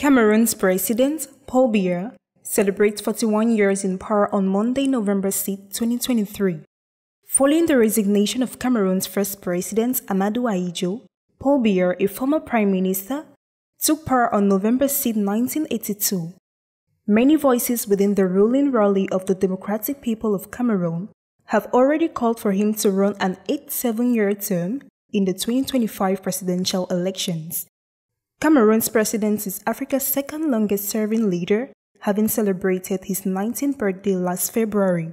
Cameroon's president, Paul Biya, celebrates 41 years in power on Monday, November 6, 2023. Following the resignation of Cameroon's first president, Amadou Ahidjo, Paul Biya, a former prime minister, took power on November 6, 1982. Many voices within the ruling rally of the Democratic People of Cameroon have already called for him to run an 8-7 year term in the 2025 presidential elections. Cameroon's president is Africa's second longest serving leader, having celebrated his 19th birthday last February.